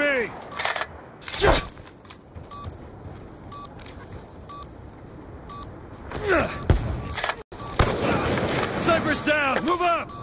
me! Cypress down! Move up!